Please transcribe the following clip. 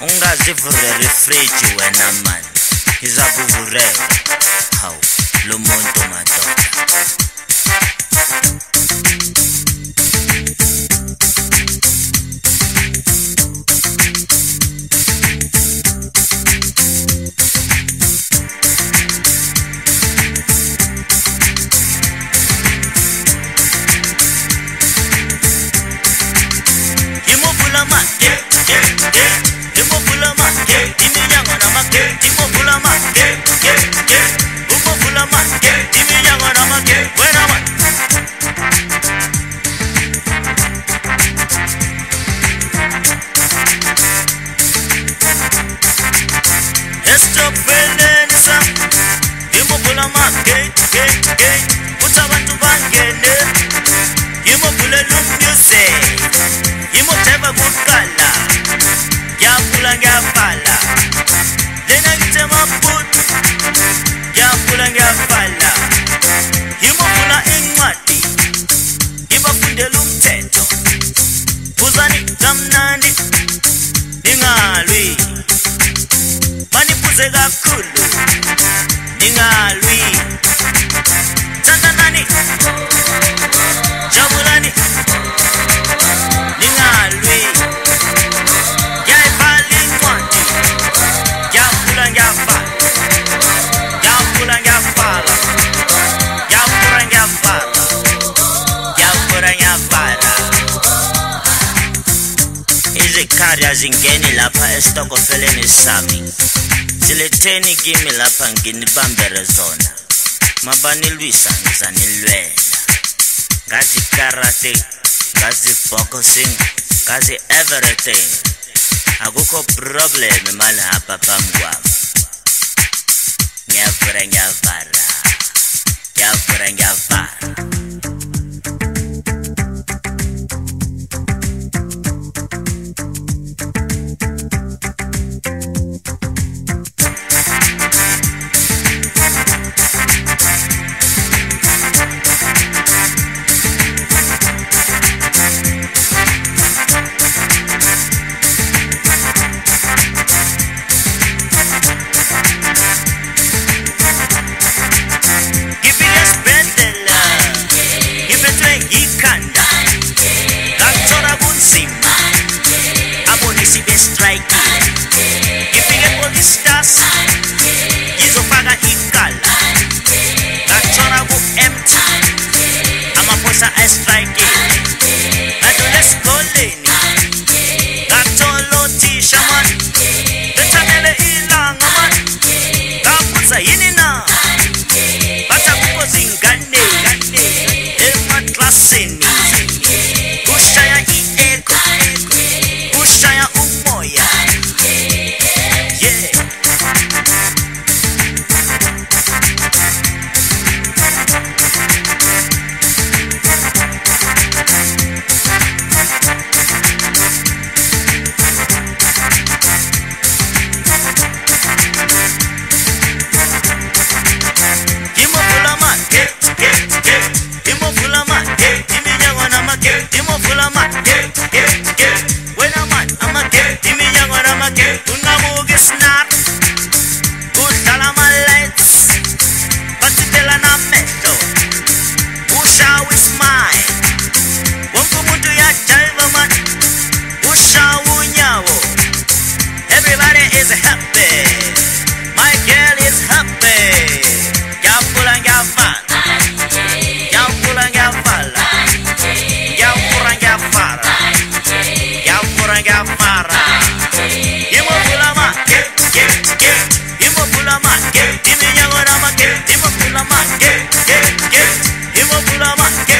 ungazivurela ifriji wena mani ngizakuvurela hawu lo muntu madoda umuvula mage iminyango namage wena mani esitopheleni sam ngimuvula amagate gate gate kuthi abantu bangene ngimuvulela umusic ngimudeva kuqala ngiyavula kamnandi ningalwi. Maniphuze kakhulu ningalwi. Thandanani jabulani ningalwi. Ngiyayivala incwadi ngiyavula ngiyavala izikhari azingeni lapha esitokofeleni sami ziletheni kimi lapha nginibambere zona. Mabanilwisa ngizanilwela ngazi karate ngazi boxing everything. Akukho problem mali hapa phambi kwami. Ngiyavura ngiyavara, ngiyavura ngiyavala estrayikile mine. Won't go to your ら